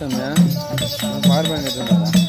समय बाहर बैठे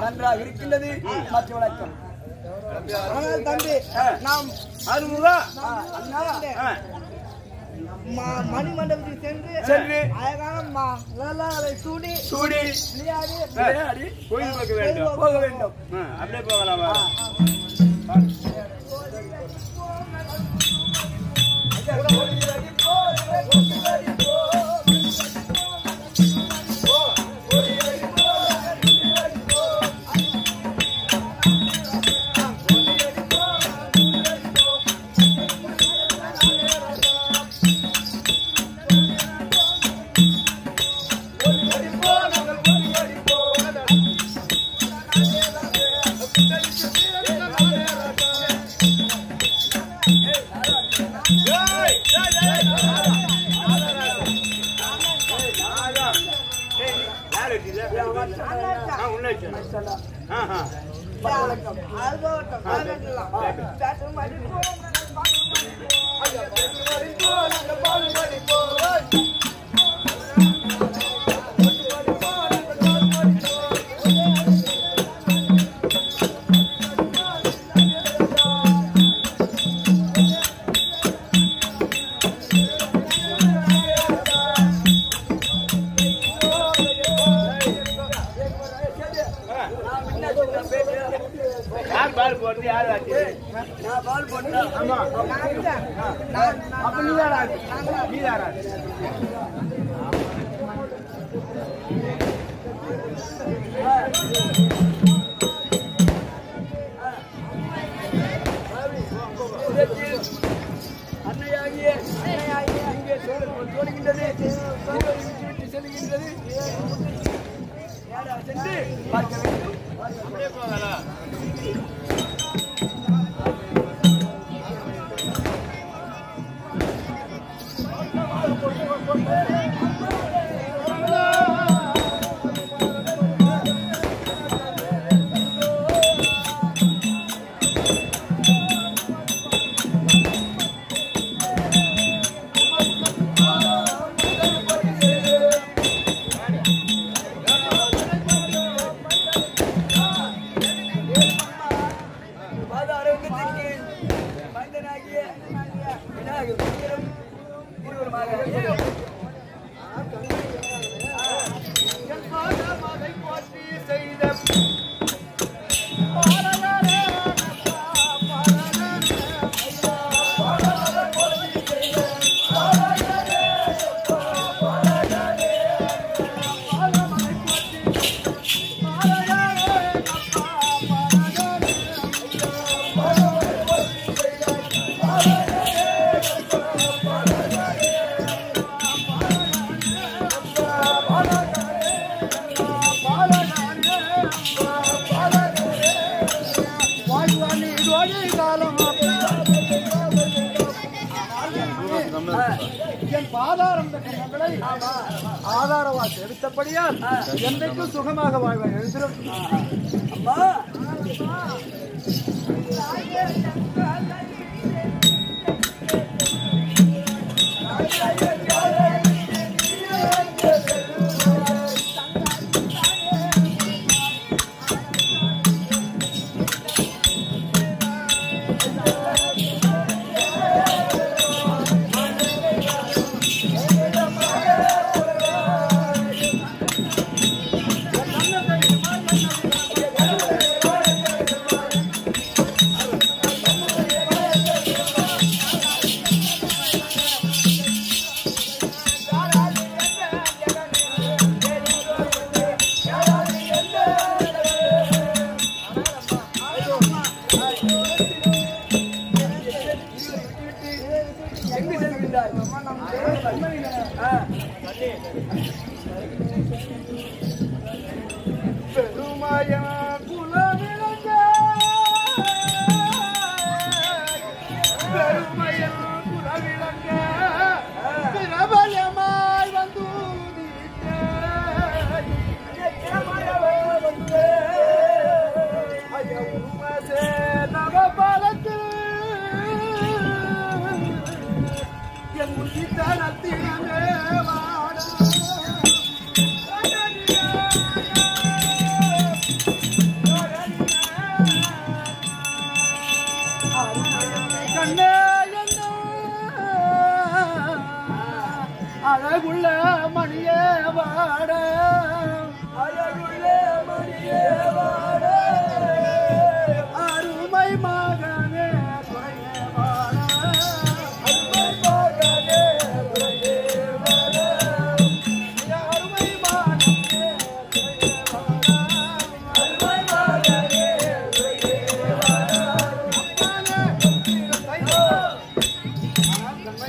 நன்றாக இருக்கின்றது மற்ற வழக்கம். ஆனால் தம்பி ஆ. நாம் அருமுகா. மணிமண்டபத்துக்கு சென்று சென்று. அழகான சூடி சூடி. விளையாடி விளையாடி கோயில் பார்க்க வேண்டும். போக வேண்டும். ஆ, அப்படியே போகலாமா? யார் நான் பால் போட்டேன் ஆமா அப்ப நீ யாராது நீ அன்னையாகிய இங்கே சோழ- செல்கின்றது பார்க்க வேண்டும் அப்படியே போகலாம் என்பதை ஆதாரவாசி எடுத்தபடியால் என்றைக்கும் சுகமாக வாழ்வாய். எழுதிடும் அம்மா.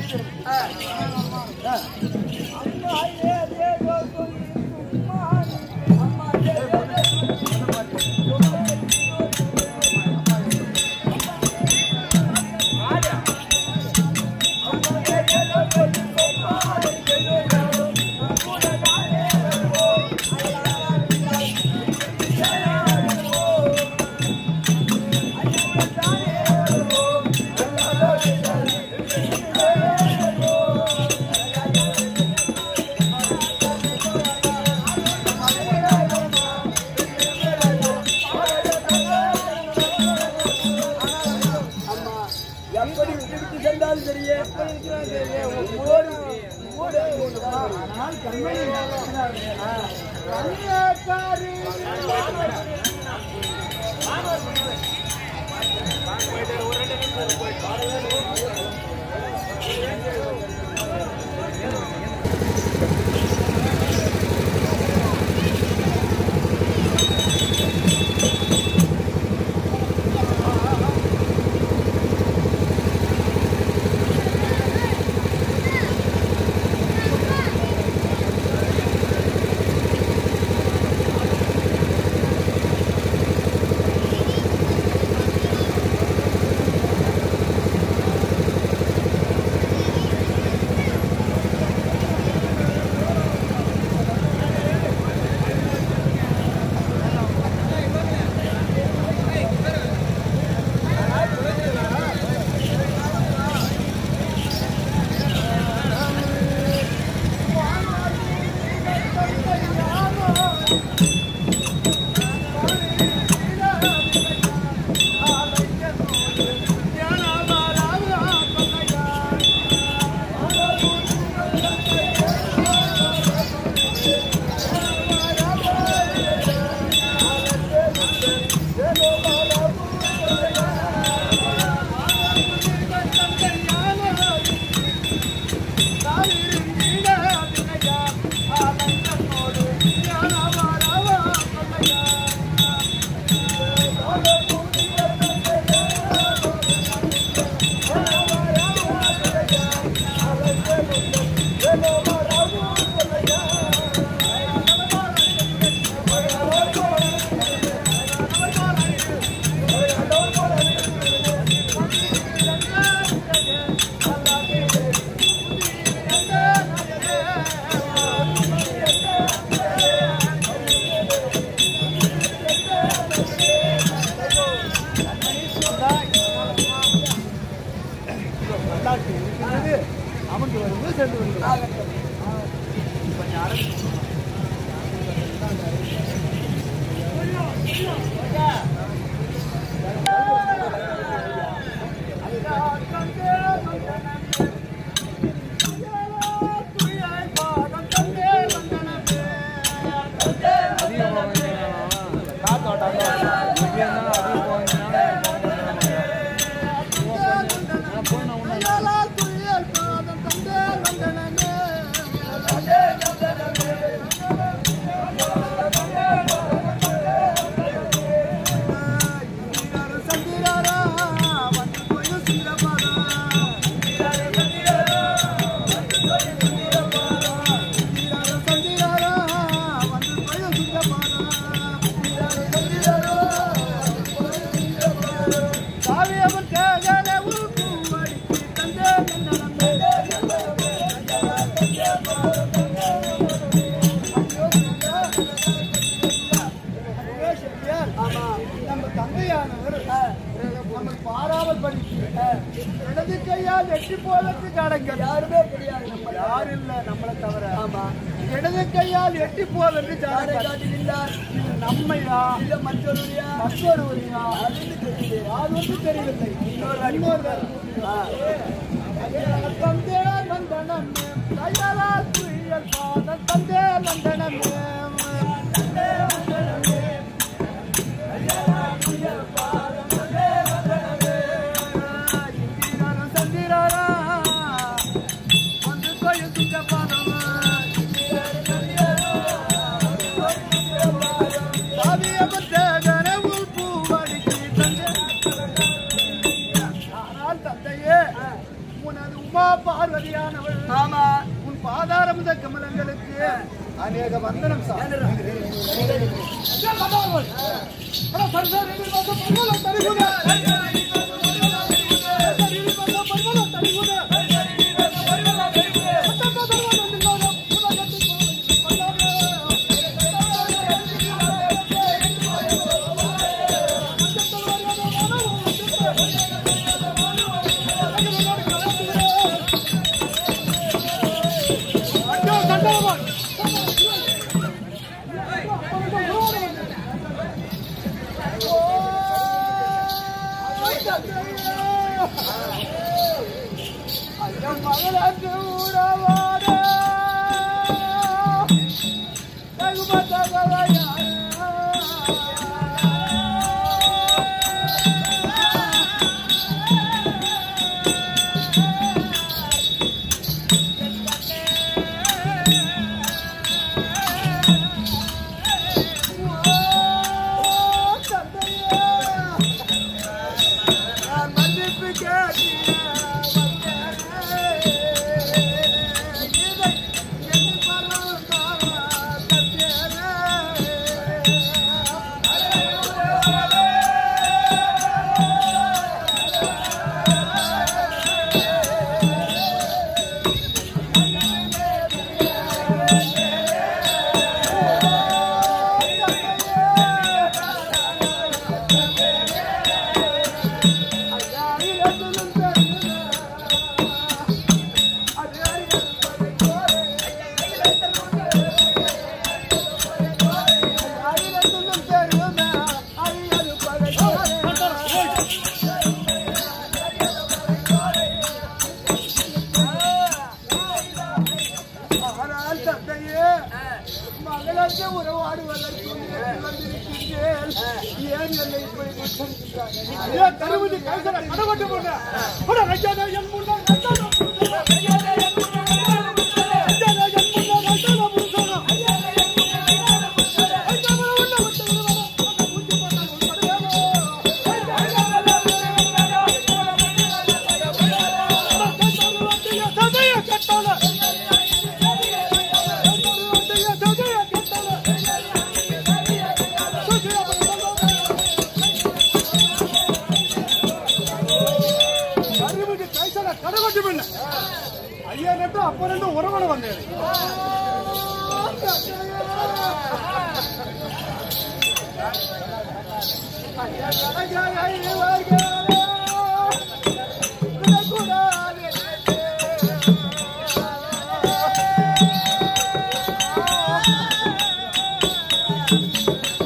Evet. போயிட்டு கையால் எட்டி போவதற்கு அடங்கல் யாருமே கிடையாது நம்ம யாரும் இல்ல நம்மளை தவிர. ஆமா. இடது கையால் எட்டி போவதற்கு யாரை ஜாடகல் காட்டுகின்றார் இது நம்மையா? இல்ல மற்றொருவரையா? மற்றொருவரையா? அது தெரியல. அது வந்து தெரியவில்லை. இன்னொரு அடிமோர் தந்தே நந்தனமே கையாலால் புயல் பாதம் தந்தே நந்தனமே உமா பார்வதியானவள் ஆமா உன் பாதாரமுத கமலங்களுக்கு அநேக வந்தனம் சார் மகளாற்று ஊரவாட Música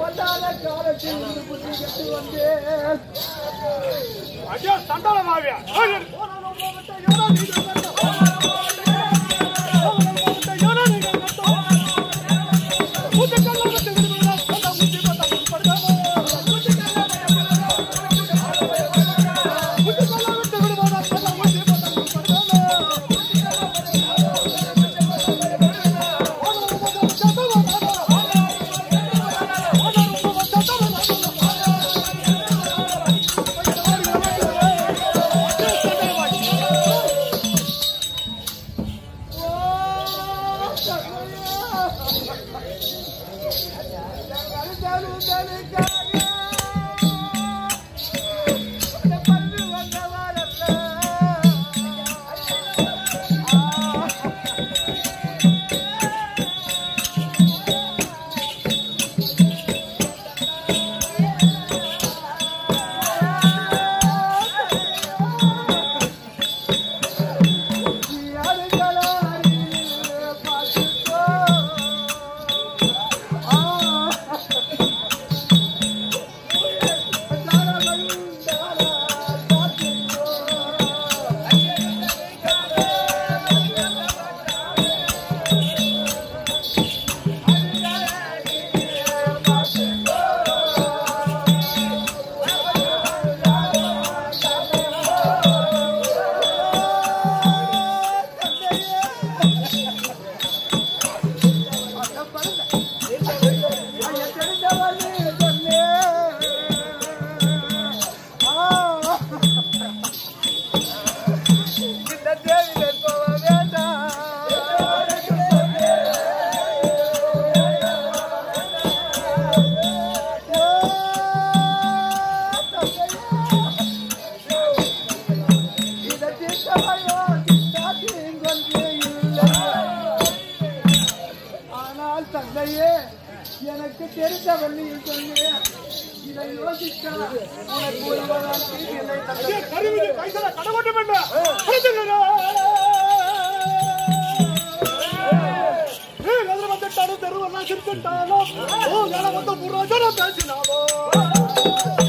பொல்லாத காலத்தில் புத்தி கட்டு வந்து. ஐயா சண்டாளமாவியா ಕಿರ್ಕಟ್ಟಾಲ ಓ ಗಣವಂತ ಪುರಾಜನ ಬೇಸಿನಾವ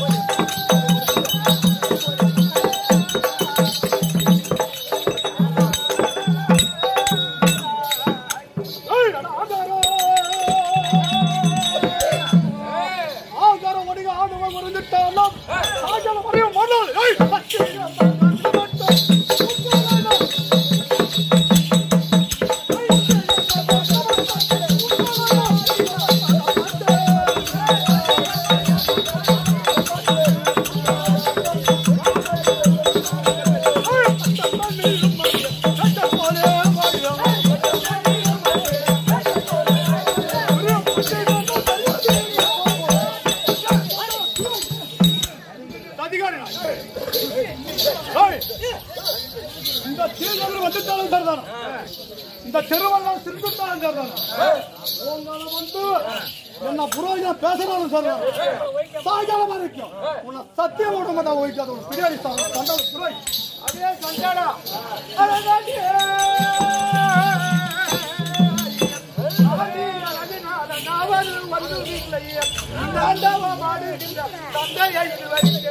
சரிதானா? இந்த தெருவெல்லாம் சிரிச்சுட்டாலும் சரிதானா? உங்களை வந்து என்ன புரோஜனம் பேசுறாலும் சரிதானா? சாயங்காலமா இருக்கும் உன்னை சத்தியம் விட மாட்டா ஓய்க்காது உன் பிரியாணி சண்டால புரோய் அதே சண்டாடா அழகாடி வந்து வீட்டிலேயே தந்தையை வைக்க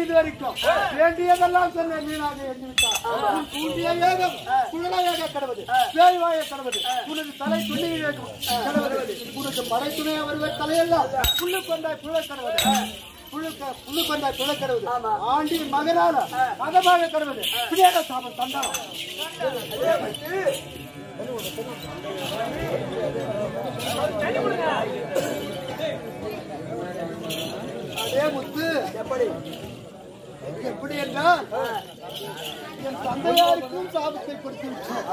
இது வரைக்கும் வேண்டியதெல்லாம் சொன்ன மீனாக எண்ணிவிட்டார் தூண்டிய ஏகம் குழலையாக கடவுது பேய்வாய கடவுது உனது தலை துணியை கடவுது உனக்கு மறை துணையா வருவது தலையெல்லாம் புல்லு கொண்டாய் புழை கடவுது புல்லு கொண்டாய் புழை கடவுது ஆண்டின் மகனால மகமாக கடவுது பிரியாத சாபம் தண்டாளம் அதே முத்து எப்படி எப்படி என்றால் என் கொடுத்து விட்டார்.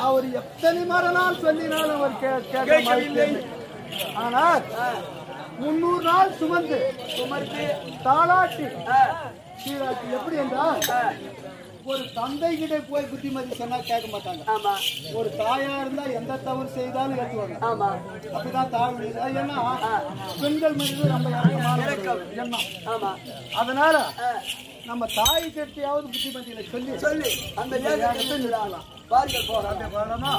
அவர் எத்தனை மறுநாள் சொல்லினாலும் அவர் கே- கேட்க மாட்டேன் ஆனால் முன்னூறு நாள் சுமந்து சுமர்த்தி தாளாட்டி சீராட்டி. எப்படி என்றால் ஒரு தந்தை கிட்ட போய் புத்திமதி சொன்னா கேட்க மாட்டாங்க. ஆமா. ஒரு தாயா இருந்தா எந்த தவறு செய்தாலும் ஏற்றுவாங்க ஆமா. அப்படிதான் தாழ்வு ஏன்னா பெண்கள் மீது நம்ம ஆமா. அதனால நம்ம தாய் கிட்டையாவது புத்திமதியில சொல்லி சொல்லி அந்த பாருங்கள் போறோம் வேணாமா